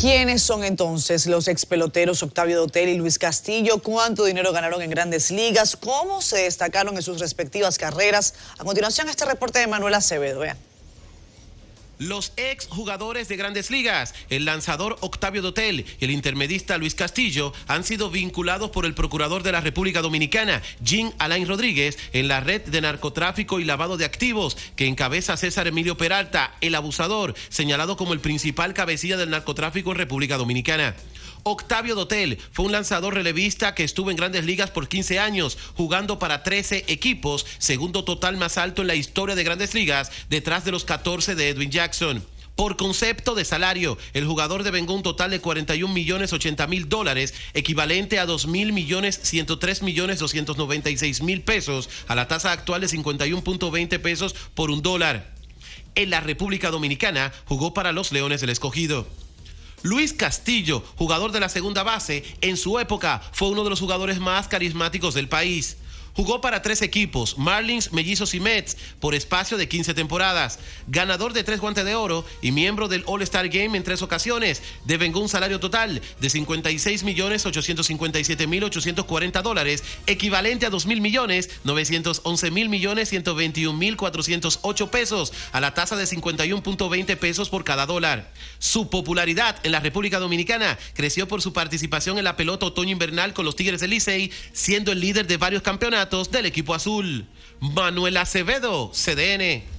¿Quiénes son entonces los ex peloteros Octavio Dotel y Luis Castillo? ¿Cuánto dinero ganaron en grandes ligas? ¿Cómo se destacaron en sus respectivas carreras? A continuación, este reporte de Manuel Acevedo. Vean. Los ex jugadores de grandes ligas, el lanzador Octavio Dotel y el intermedista Luis Castillo, han sido vinculados por el procurador de la República Dominicana, Jean Alain Rodríguez, en la red de narcotráfico y lavado de activos que encabeza César Emilio Peralta, el abusador, señalado como el principal cabecilla del narcotráfico en República Dominicana. Octavio Dotel fue un lanzador relevista que estuvo en grandes ligas por 15 años, jugando para 13 equipos, segundo total más alto en la historia de grandes ligas, detrás de los 14 de Edwin Jackson. Por concepto de salario, el jugador devengó un total de 41 millones 80 mil dólares, equivalente a 2 mil millones 103 millones 296 mil pesos, a la tasa actual de 51.20 pesos por un dólar. En la República Dominicana jugó para los Leones del Escogido. Luis Castillo, jugador de la segunda base, en su época fue uno de los jugadores más carismáticos del país. Jugó para tres equipos, Marlins, Mellizos y Mets, por espacio de 15 temporadas. Ganador de tres guantes de oro y miembro del All-Star Game en tres ocasiones. Devengó un salario total de 56 millones 857 mil 840 dólares, equivalente a 2 mil millones 911 mil millones 121 mil 408 pesos, a la tasa de 51.20 pesos por cada dólar. Su popularidad en la República Dominicana creció por su participación en la pelota otoño-invernal con los Tigres del Licey, siendo el líder de varios campeonatos del equipo azul. Manuel Acevedo, CDN.